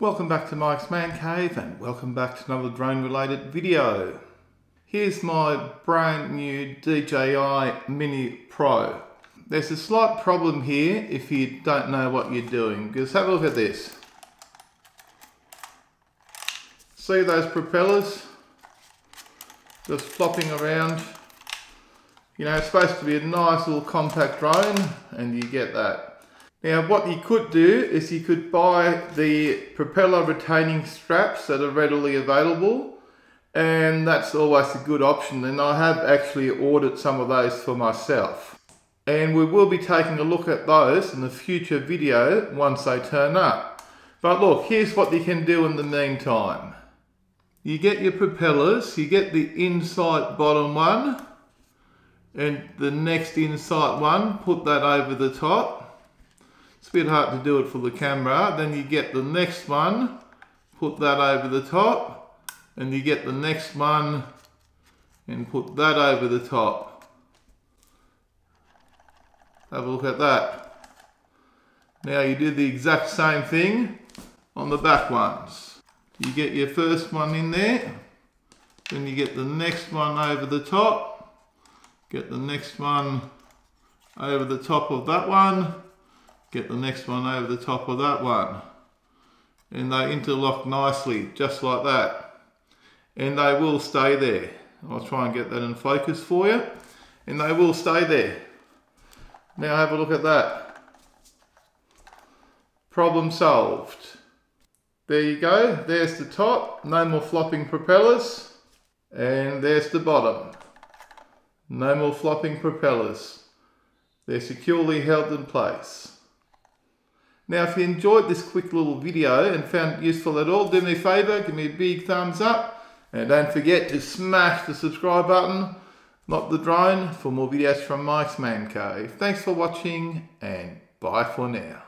Welcome back to Mike's Man Cave and welcome back to another drone related video. Here's my brand new DJI Mini Pro. There's a slight problem here if you don't know what you're doing because have a look at this. See those propellers just flopping around. You know, it's supposed to be a nice little compact drone and you get that. Now what you could do is you could buy the propeller retaining straps that are readily available and that's always a good option and I have actually ordered some of those for myself. And we will be taking a look at those in a future video once they turn up. But look, here's what you can do in the meantime. You get your propellers, you get the inside bottom one and the next inside one, put that over the top it's a bit hard to do it for the camera. Then you get the next one, put that over the top, and you get the next one and put that over the top. Have a look at that. Now you do the exact same thing on the back ones. You get your first one in there, then you get the next one over the top, get the next one over the top of that one, get the next one over the top of that one. And they interlock nicely just like that. And they will stay there. I'll try and get that in focus for you. And they will stay there. Now have a look at that. Problem solved. There you go. There's the top. No more flopping propellers. And there's the bottom. No more flopping propellers. They're securely held in place now, if you enjoyed this quick little video and found it useful at all, do me a favour, give me a big thumbs up. And don't forget to smash the subscribe button, not the drone, for more videos from Mike's Man Cave. Thanks for watching and bye for now.